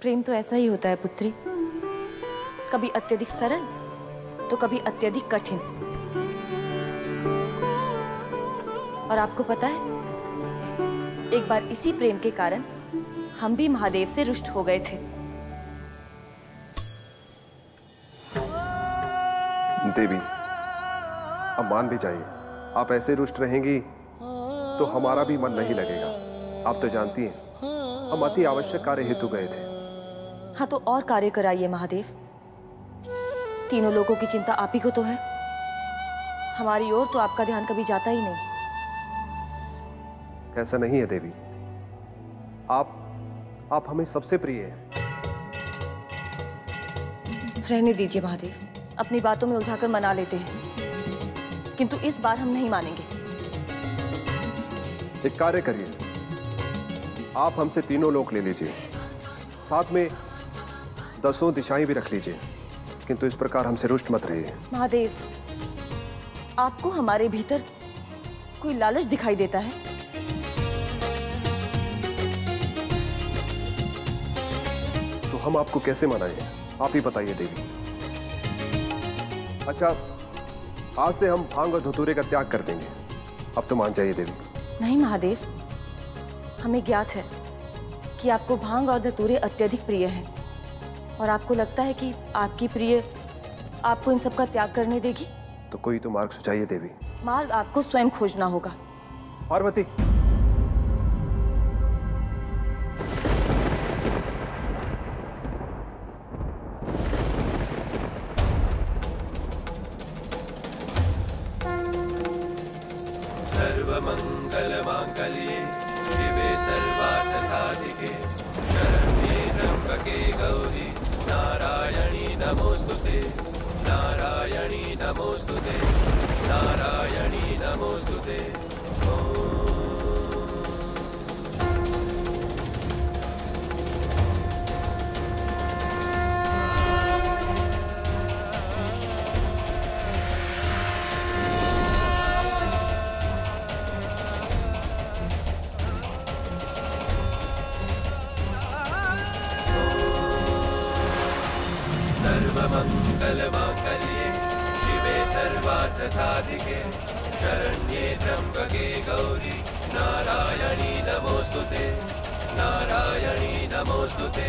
प्रेम तो ऐसा ही होता है पुत्री। कभी अत्यधिक सरल तो कभी अत्यधिक कठिन। और आपको पता है एक बार इसी प्रेम के कारण हम भी महादेव से रुष्ट हो गए थे। देवी अब मान भी जाइए आप ऐसे रुष्ट रहेंगी तो हमारा भी मन नहीं लगेगा। आप तो जानती हैं हम अति आवश्यक कार्य हेतु गए थे। हाँ तो और कार्य कराइए महादेव। तीनों लोगों की चिंता आप ही को तो है। हमारी ओर तो आपका ध्यान कभी जाता ही नहीं। ऐसा नहीं है देवी। आप आप हमें सबसे प्रिय हैं। रहने दीजिए महादेव। अपनी बातों में उलझाकर मना लेते हैं। किंतु इस बार हम नहीं मानेंगे। एक कार्य करिए। आप हमसे तीनों लोग ले लीजिए। साथ में दसों दिशाएँ भी रख लीजिए। किंतु इस प्रकार हमसे रुष्ट मत रहिए। महादेव आपको हमारे भीतर कोई लालच दिखाई देता है? तो हम आपको कैसे मनाएँ? आप ही बताइए देवी। अच्छा आज से हम भाँग और धतूरे का त्याग कर देंगे। अब तो मान जाइए देवी। नहीं महादेव हमें ज्ञात है कि आपको भाँग और धतूरे अत्यधिक प्रिय हैं। और आपको लगता है कि आपकी प्रिय आपको इन सब का त्याग करने देगी? तो कोई तो मार्ग सुझाइए देवी। मार्ग आपको स्वयं खोजना होगा। पार्वती। सर्वमङ्गलमाङ्गल्ये शिवे सर्वार्थसाधिके नारायणी नमोऽस्तु ते नारायणी नमोऽस्तु ते सर्वमङ्गलमाङ्गल्ये शिवे सर्वार्थसाधिके शरण्ये त्र्यम्बके गौरी। नारायणी नमोऽस्तु नारायणी नमोऽस्तु ते।